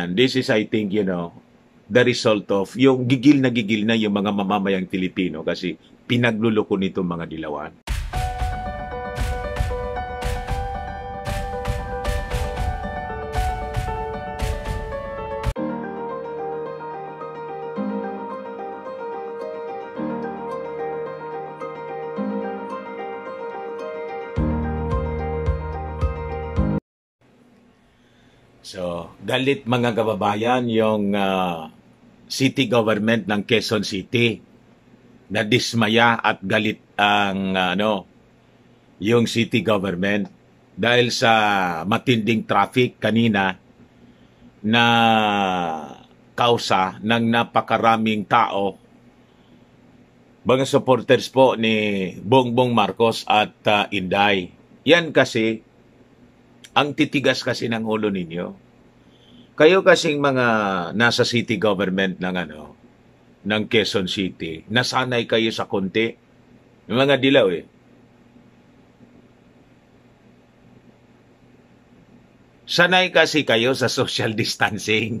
And this is, I think, you know, the result of yung gigil na gigil na yung mga mamamayang Pilipino kasi pinagluloko nito mga dilawan. Galit mga kababayan yung uh, city government ng Quezon City na dismaya at galit ang uh, ano yung city government dahil sa matinding traffic kanina na kausa ng napakaraming tao mga supporters po ni Bongbong Marcos at uh, Inday. Yan kasi ang titigas kasi ng ulo ninyo. Kayo kasing mga nasa city government ng ano, ng Quezon City, nasanay kayo sa konti. Yung mga dilaw eh. Sanay kasi kayo sa social distancing.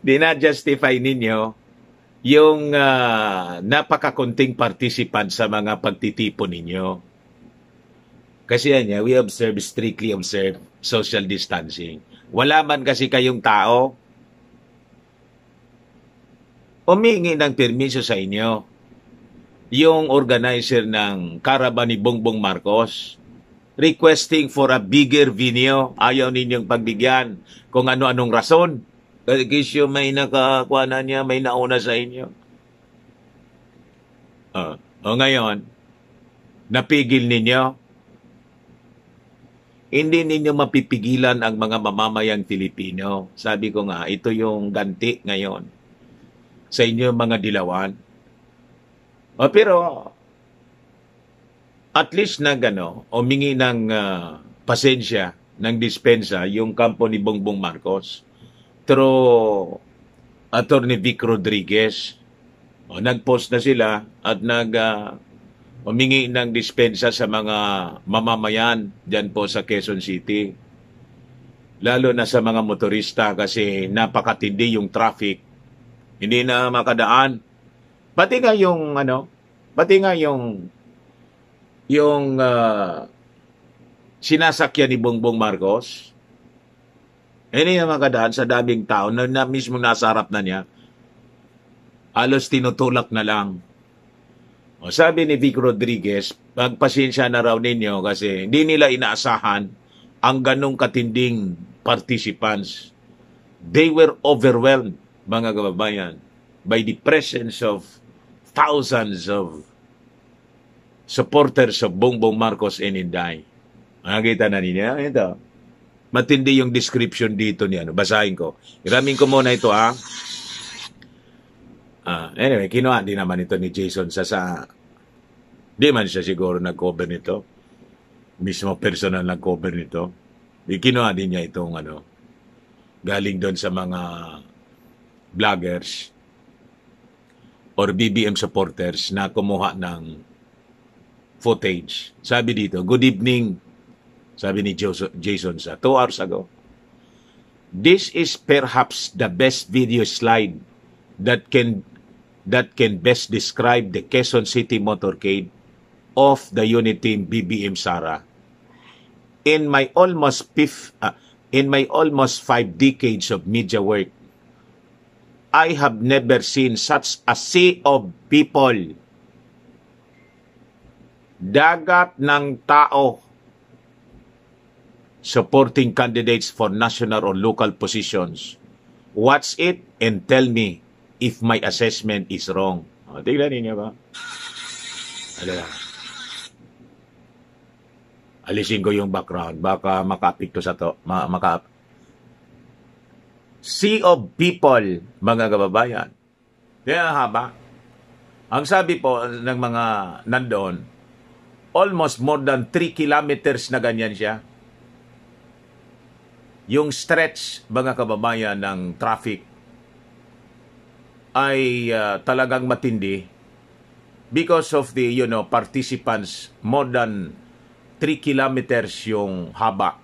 Di na justify ninyo yung uh, napakakunting participant sa mga pagtitipon ninyo. Kasi yan, yeah, we observe, strictly observe social distancing. Wala man kasi kayong tao, umingi ng permiso sa inyo yung organizer ng caravan ni Bongbong Marcos requesting for a bigger venue. Ayaw ninyong pagbigyan kung ano-anong rason. Kasi may nakakuha na niya, may nauna sa inyo. Uh, o ngayon, napigil ninyo hindi ninyo mapipigilan ang mga mamamayang Pilipino. Sabi ko nga, ito yung ganti ngayon sa inyo mga dilawan. O pero, at least na gano, umingi ng uh, pasensya, ng dispensa, yung kampo ni Bongbong Marcos through Attorney Vic Rodriguez. O, nag-post na sila at nag uh, humingi ng dispensa sa mga mamamayan dyan po sa Quezon City. Lalo na sa mga motorista kasi napakatindi yung traffic. Hindi na makadaan. Pati nga yung ano, pati nga yung yung uh, sinasakyan ni Bongbong Marcos. Hindi na makadaan sa daming tao na, na mismo nasa harap na niya. Alos tinutulak na lang o sabi ni Vic Rodriguez, pagpasensya na raw ninyo kasi hindi nila inaasahan ang ganong katinding participants. They were overwhelmed, mga kababayan, by the presence of thousands of supporters of Bongbong Marcos and Inday. Nakita na ninyo? Ito. Matindi yung description dito niya. Ano? Basahin ko. Iramin ko muna ito, ha? Uh, anyway, kinuha din naman ito ni Jason sa sa di man siya siguro nag-cover nito. Mismo personal nag-cover nito. Kinuha din niya itong ano, galing doon sa mga vloggers or BBM supporters na kumuha ng footage. Sabi dito, good evening, sabi ni Jason sa two hours ago. This is perhaps the best video slide that can that can best describe the Quezon City motorcade of the unit team BBM Sara. In my almost fifth, uh, in my almost five decades of media work, I have never seen such a sea of people. Dagat ng tao supporting candidates for national or local positions. Watch it and tell me if my assessment is wrong. O, tignan ninyo ba? Ano lang. Alisin ko yung background. Baka makapikto sa to. Ma maka Sea of people, mga kababayan. Kaya haba. Ang sabi po ng mga nandoon, almost more than 3 kilometers na ganyan siya. Yung stretch, mga kababayan, ng traffic ay uh, talagang matindi because of the you know participants more than 3 kilometers yung haba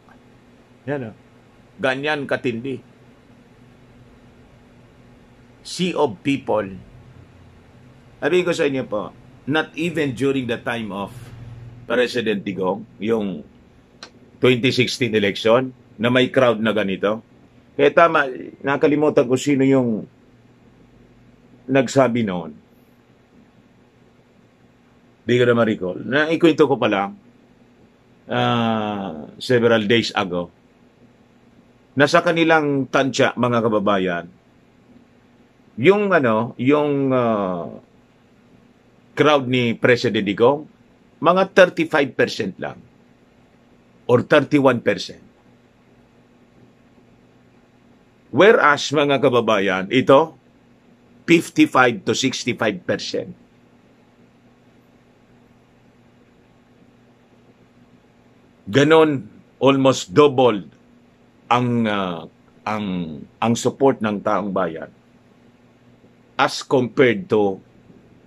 Yan o. Ganyan katindi. Sea of people. Sabi ko sa inyo po, not even during the time of President Digong, yung 2016 election, na may crowd na ganito. Kaya tama, nakalimutan ko sino yung nagsabi noon. Di ko na ma-recall. Na ikwento ko pa lang, uh, several days ago, nasa kanilang tansya, mga kababayan, yung ano, yung uh, crowd ni President Digong, mga 35% lang or 31%. Whereas, mga kababayan, ito, 55 to 65%. Ganon, almost double ang uh, ang ang support ng taong bayan as compared to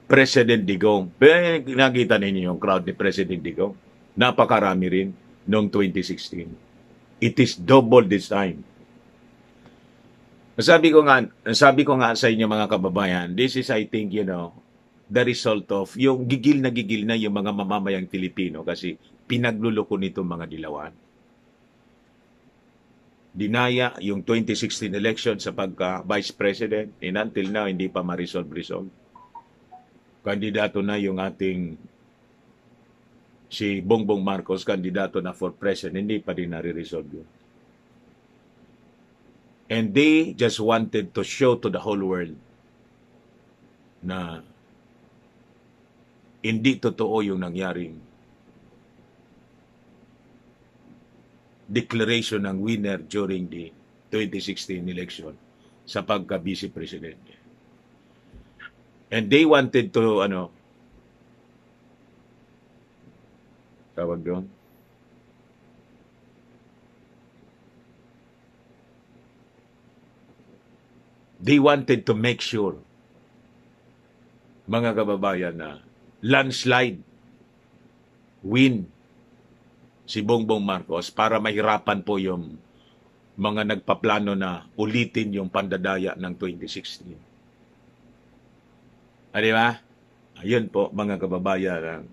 President Digong. Pero nakita ninyo yung crowd ni President Digong. Napakarami rin noong 2016. It is double this time. Sabi ko nga, sabi ko nga sa inyo mga kababayan, this is I think, you know, the result of yung gigil na gigil na yung mga mamamayang Pilipino kasi pinagluloko nito mga dilawan. Dinaya yung 2016 election sa pagka Vice President and until now hindi pa ma-resolve-resolve. Kandidato na yung ating si Bongbong Marcos, kandidato na for President, hindi pa din nare-resolve yun. And they just wanted to show to the whole world na hindi totoo yung nangyaring declaration ng winner during the 2016 election sa pagka-vice president. And they wanted to, ano, tawag doon, they wanted to make sure, mga kababayan, na landslide win si Bongbong Marcos para mahirapan po yung mga nagpaplano na ulitin yung pandadaya ng 2016. Ah, ba? Ayun po, mga kababayan,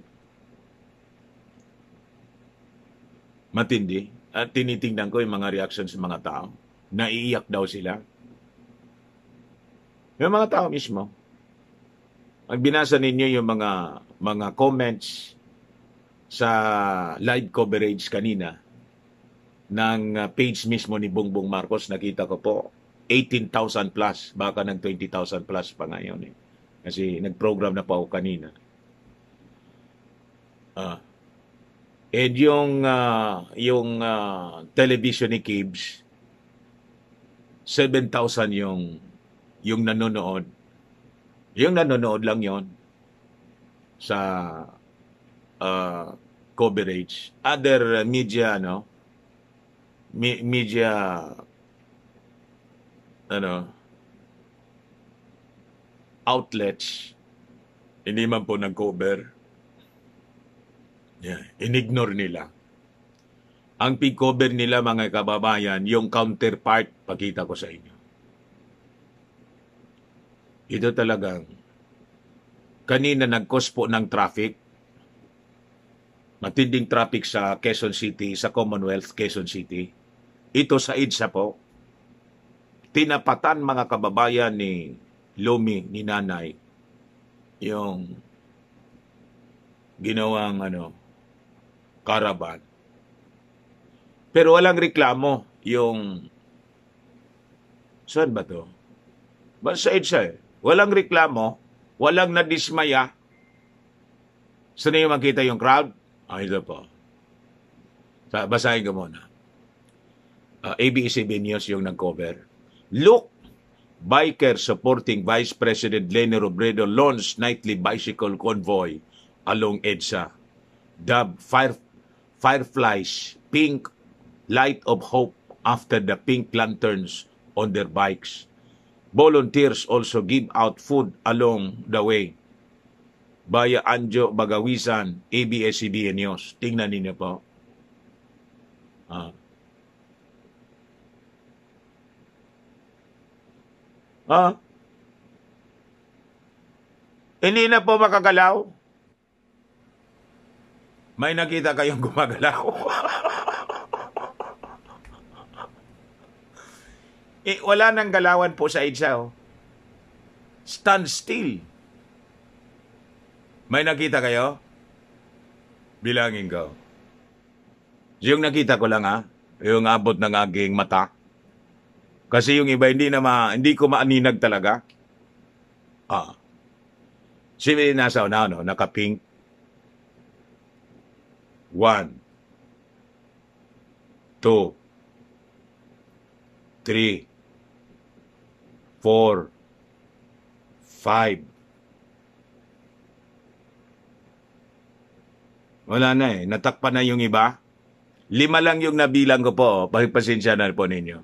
matindi. At tinitingnan ko yung mga reaction sa mga tao. Naiiyak daw sila. Yung mga tao mismo. Pag binasa ninyo yung mga mga comments sa live coverage kanina ng uh, page mismo ni Bongbong Marcos, nakita ko po 18,000 plus, baka ng 20,000 plus pa ngayon eh. Kasi nag-program na pa ako kanina. Uh, and yung uh, yung uh, television ni Kibs 7,000 yung yung nanonood. Yung nanonood lang yon sa uh, coverage. Other media, no? Me- media, ano, outlets, hindi man po nag-cover. Yeah, inignore nila. Ang pick-cover nila, mga kababayan, yung counterpart, pakita ko sa inyo ito talagang kanina nag-cause po ng traffic. Matinding traffic sa Quezon City, sa Commonwealth, Quezon City. Ito sa EDSA po. Tinapatan mga kababayan ni Lumi, ni Nanay, yung ginawang ano, caravan. Pero walang reklamo yung saan ba to? Ba sa EDSA eh Walang reklamo, walang nadismaya. Saan niyo makita yung crowd? Ah, ito po. Basahin ko muna. Uh, ah, ABS-CBN News yung nag-cover. Look, biker supporting Vice President Leni Robredo launch nightly bicycle convoy along EDSA. Dub fire, Fireflies, pink light of hope after the pink lanterns on their bikes. Volunteers also give out food along the way. Baya Anjo Bagawisan, ABS-CBN News. Tingnan ninyo po. Ah. Ah. Hindi na po makagalaw. May nakita kayong gumagalaw. Eh, wala nang galawan po sa EDSA. Oh. Stand still. May nakita kayo? Bilangin ko. Yung nakita ko lang ha, yung abot ng aking mata. Kasi yung iba hindi na ma, hindi ko maaninag talaga. Ah. Si nasa una, no, naka-pink. One. Two. Three. Four. Five. Wala na eh. Natakpan na yung iba. Lima lang yung nabilang ko po. Pagpasensya na po ninyo.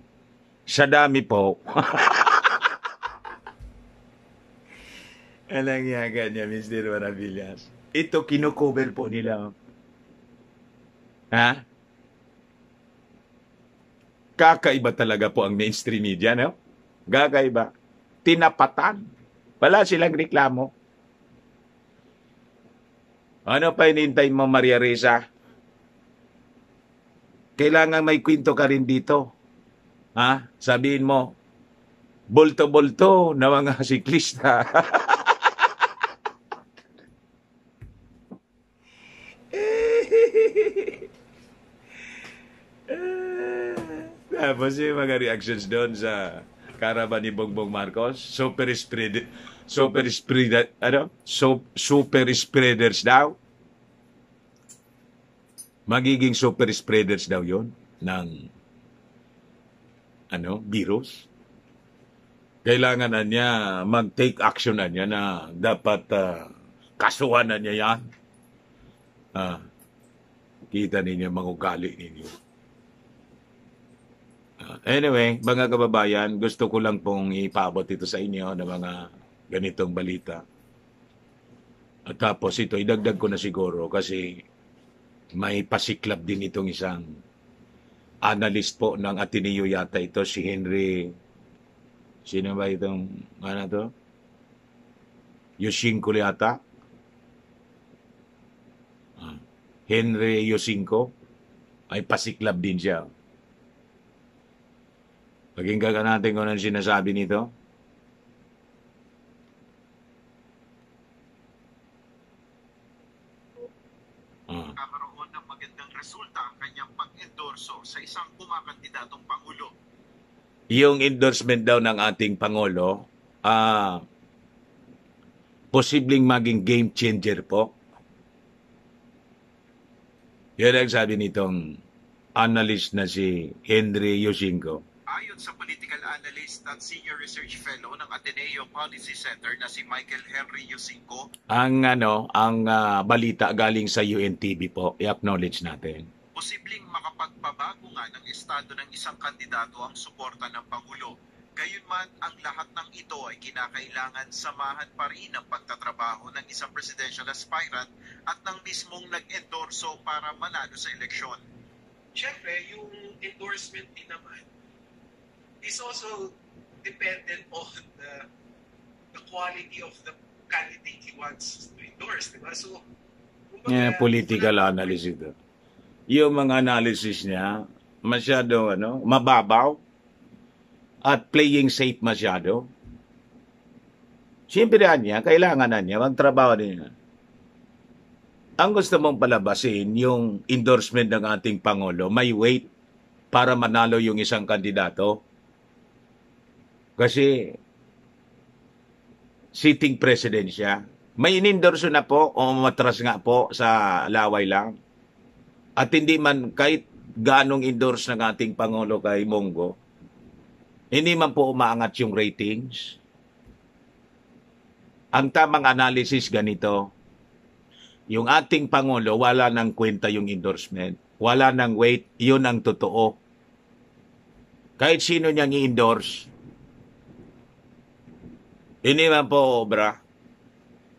Sa dami po. Alang yaga niya, Mr. Maravillas. Ito, kinukover po nila. Ha? Kakaiba talaga po ang mainstream media, no? Kakaiba. Tinapatan. Wala silang reklamo. Ano pa inintay mo, Maria Reza? Kailangan may kwento ka rin dito. Ha? Sabihin mo, bolto-bolto na mga siklista. Tapos yung mga reactions doon sa karaban ni Bongbong Marcos, super spread, super spread, ano? So, super spreaders daw. Magiging super spreaders daw yon ng ano, virus. Kailangan na niya mag-take action na niya na dapat uh, kasuhan na niya yan. Ah, kita ninyo mga ugali ninyo. Anyway, mga kababayan, gusto ko lang pong ipaabot ito sa inyo ng mga ganitong balita. At tapos ito, idagdag ko na siguro kasi may pasiklab din itong isang analyst po ng Ateneo yata ito, si Henry, sino ba itong, ano to? Yosinko yata? Ah, Henry Yosinko, ay pasiklab din siya. Pakinggan ka natin kung ano sinasabi nito. Ah. Kakaroon ng magandang resulta ang kanyang pag-endorso sa isang kumakandidatong Pangulo. Yung endorsement daw ng ating Pangulo, ah, posibleng maging game changer po. Yan ang sabi nitong analyst na si Henry Yosinko. Ayon sa political analyst at senior research fellow ng Ateneo Policy Center na si Michael Henry Yosinko, Ang ano, ang ah, balita galing sa UNTV po, i-acknowledge natin. posibleng makapagpabago nga ng estado ng isang kandidato ang suporta ng Pangulo. Gayunman, ang lahat ng ito ay kinakailangan samahan pa rin ang pagtatrabaho ng isang presidential aspirant at ng mismong nag-endorso para manalo sa eleksyon. Siyempre, yung endorsement din naman is also dependent on the the quality of the candidate he wants to endorse, di ba? So, kumbaga, Yeah, political analysis ito. Yung mga analysis niya, masyado ano, mababaw at playing safe masyado. Siyempre niya, kailangan na niya, magtrabaho niya. Ang gusto mong palabasin, yung endorsement ng ating Pangulo, may weight para manalo yung isang kandidato. Kasi sitting president siya. May inendorso na po o matras nga po sa laway lang. At hindi man kahit ganong endorse ng ating Pangulo kay Mongo, hindi man po umaangat yung ratings. Ang tamang analysis ganito, yung ating Pangulo, wala nang kwenta yung endorsement. Wala nang weight, yun ang totoo. Kahit sino niyang i-endorse, hindi man po obra.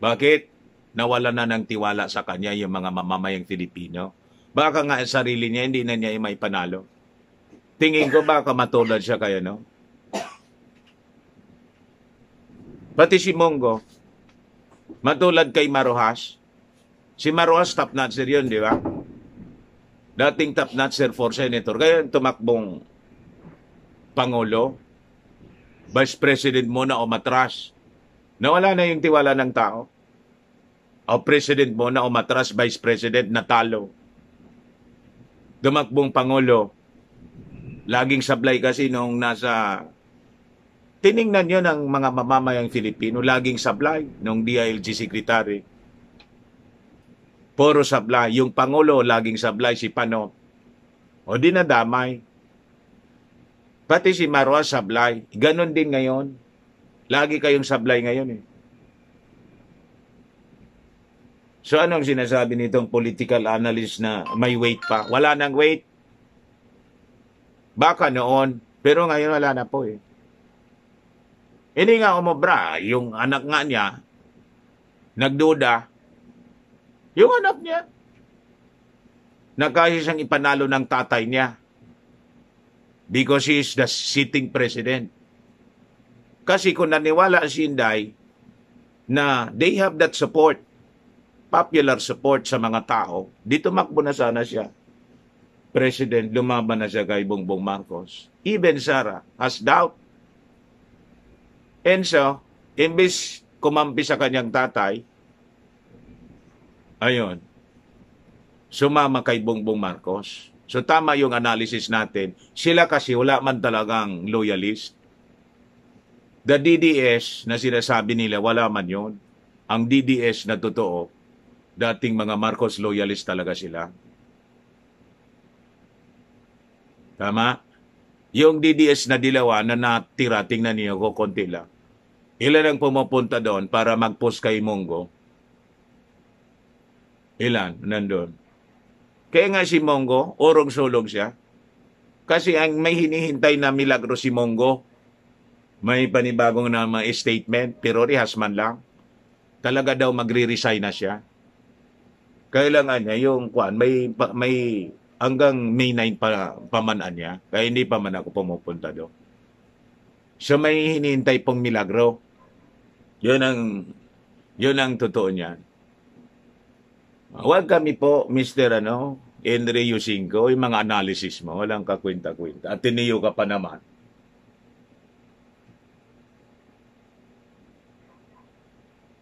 Bakit? Nawala na ng tiwala sa kanya yung mga mamamayang Filipino. Baka nga sa sarili niya, hindi na niya may panalo. Tingin ko baka matulad siya kayo, no? Pati si Mongo, matulad kay Marojas, si Marojas top notcher yun, di ba? Dating top notcher for senator, kaya tumakbong Pangulo, Vice President muna o matras. Nawala na yung tiwala ng tao. O President muna o matras, Vice President, natalo. Dumakbong Pangulo, laging sablay kasi nung nasa Tiningnan nyo ng mga mamamayang Filipino, laging sablay nung DILG Secretary. Puro sablay. Yung Pangulo, laging sablay si Pano. O di nadamay. Pati si Marwa sablay. Ganon din ngayon. Lagi kayong sablay ngayon eh. So anong sinasabi nitong political analyst na may weight pa? Wala nang weight. Baka noon, pero ngayon wala na po eh. Hindi nga umobra, yung anak nga niya, nagduda, yung anak niya, nagkaya siyang ipanalo ng tatay niya because he is the sitting president. Kasi kung naniwala si Inday na they have that support, popular support sa mga tao, dito makbo na sana siya. President, lumaban na siya kay Bongbong Marcos. Even Sarah has doubt And so, imbis kumampi sa kanyang tatay, ayun, sumama kay Bongbong Marcos. So tama yung analysis natin. Sila kasi wala man talagang loyalist. The DDS na sinasabi nila, wala man yon. Ang DDS na totoo, dating mga Marcos loyalist talaga sila. Tama? Yung DDS na dilawa na natira, tingnan niyo ko, konti lang. Ilan ang pumupunta doon para mag-post kay Mongo? Ilan nandun? Kaya nga si Mongo, urong-sulog siya. Kasi ang may hinihintay na milagro si Mongo, may panibagong na mga statement, pero rehas man lang. Talaga daw magre-resign na siya. Kailangan niya yung kwan, may, may hanggang May 9 pa, pamanan niya. Kaya hindi pa man ako pumupunta doon. So may hinihintay pong milagro. Yun ang, yun ang totoo niyan. Huwag kami po, Mr. Ano, Henry Yusinko, yung mga analysis mo, walang kakwinta-kwinta. At tiniyo ka pa naman.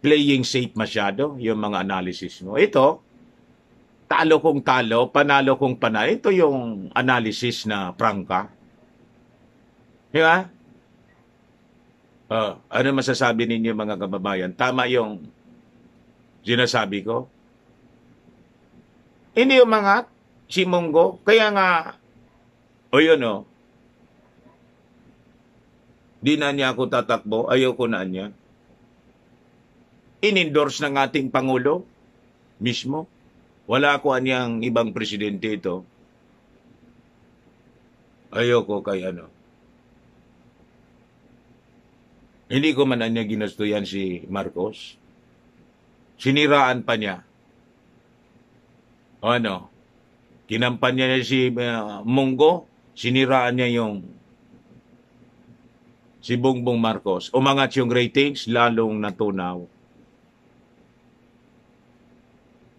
Playing safe masyado, yung mga analysis mo. Ito, talo kong talo, panalo kong panalo. Ito yung analysis na prangka. Di ba? Uh, ano masasabi ninyo mga kababayan? Tama yung sinasabi ko? Hindi yung mga si Munggo. Kaya nga, o yun o, di na niya ako tatakbo, ayaw ko na niya. In-endorse ng ating Pangulo mismo. Wala ko anyang ibang presidente ito. Ayoko kay ano. Hindi ko man niya ginusto yan si Marcos. Siniraan pa niya. Ano? Kinampanya niya si uh, Munggo. Siniraan niya yung si Bongbong Marcos. Umangat yung ratings, lalong natunaw.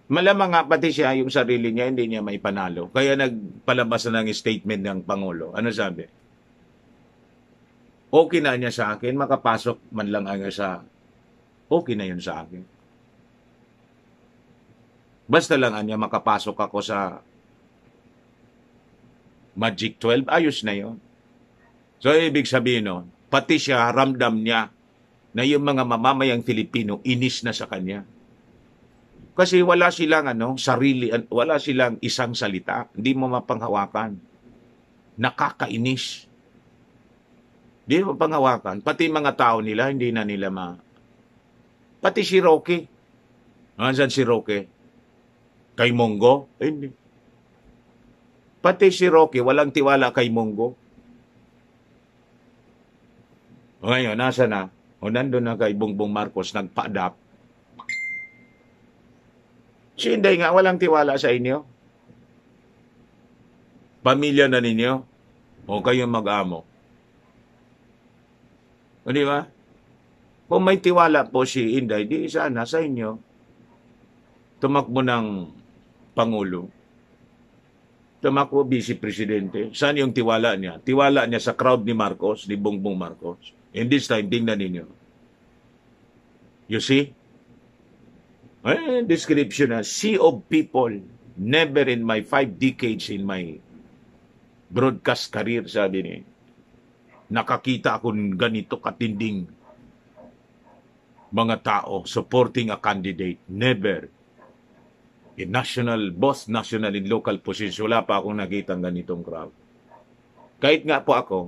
Malamang nga pati siya, yung sarili niya, hindi niya may panalo. Kaya nagpalabas na ng statement ng Pangulo. Ano sabi? okay na niya sa akin, makapasok man lang ang sa, okay na yun sa akin. Basta lang anya makapasok ako sa Magic 12, ayos na yon. So, ibig sabihin nun, pati siya, ramdam niya na yung mga mamamayang Filipino, inis na sa kanya. Kasi wala silang ano, sarili, wala silang isang salita. Hindi mo mapanghawakan. Nakakainis. Di mo panghawakan. Pati mga tao nila, hindi na nila ma... Pati si Rocky. Nasaan si Rocky? Kay Mongo? Eh, hindi. Pati si Rocky, walang tiwala kay Mongo. O ngayon, nasa na? O nandun na kay Bongbong Marcos, nagpa-adapt. Si Inday nga, walang tiwala sa inyo. Pamilya na ninyo. O kayong mag-amo. O di ba? Kung may tiwala po si Inday, di sana sa inyo. Tumakbo ng Pangulo. Tumakbo Vice Presidente. Saan yung tiwala niya? Tiwala niya sa crowd ni Marcos, ni Bongbong Marcos. And this time, tingnan ninyo. You see? Eh, description na, sea of people, never in my five decades in my broadcast career, sabi ni, nakakita ako ng ganito katinding mga tao supporting a candidate. Never. In national, both national and local positions, wala pa akong nakita ganitong crowd. Kahit nga po ako,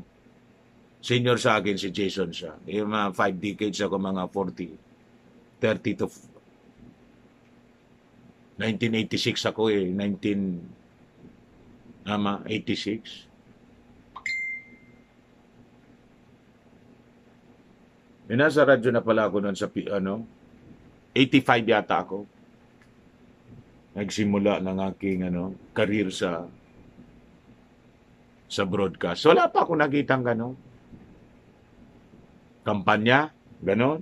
senior sa akin si Jason siya. Yung mga five decades ako, mga 40, 30 to 1986 ako eh, 19 Tama, 86. May nasa radyo na pala ako noon sa, ano, 85 yata ako. Nagsimula ng aking, ano, career sa, sa broadcast. Wala pa ako nakitang gano'n. Kampanya, gano'n.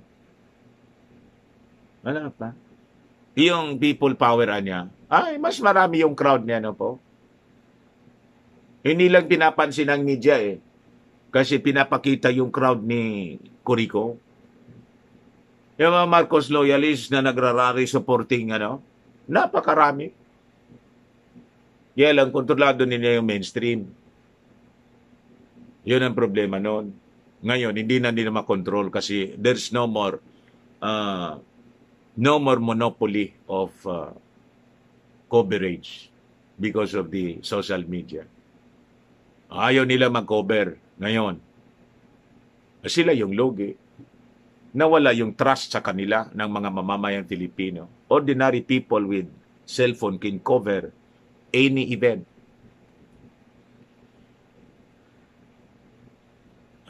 Wala pa. Yung people power niya, ay, mas marami yung crowd niya, no po? Hindi lang pinapansin ng media eh. Kasi pinapakita yung crowd ni Curico. Yung mga Marcos loyalists na nagrarari supporting ano, napakarami. Kaya lang, kontrolado nila yung mainstream. Yun ang problema noon. Ngayon, hindi na nila makontrol kasi there's no more uh, no more monopoly of uh, coverage because of the social media. Ayaw nila mag-cover ngayon. Sila yung logi. Nawala yung trust sa kanila ng mga mamamayang Pilipino. Ordinary people with cellphone can cover any event.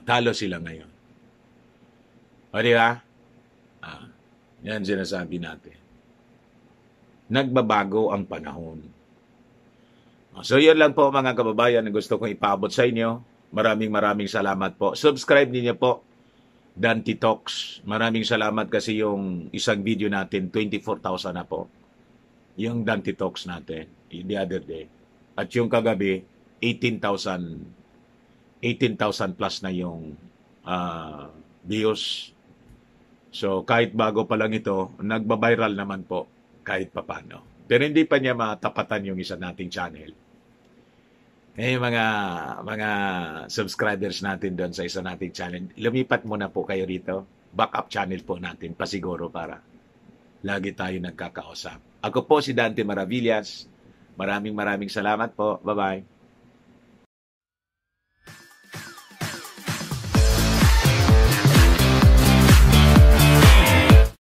Talo sila ngayon. O ba? Yan sinasabi natin. Nagbabago ang panahon. So yun lang po mga kababayan na gusto kong ipaabot sa inyo. Maraming maraming salamat po. Subscribe niyo po Dante Talks. Maraming salamat kasi yung isang video natin 24,000 na po. Yung Dante Talks natin the other day. At yung kagabi 18,000 18,000 plus na yung uh, views. So kahit bago pa lang ito, nagba-viral naman po kahit papano. Pero hindi pa niya matapatan yung isa nating channel. Eh, mga, mga subscribers natin doon sa isa nating channel, lumipat muna po kayo rito. Backup channel po natin, pasiguro para lagi tayo nagkakausap. Ako po si Dante Maravillas. Maraming maraming salamat po. Bye-bye.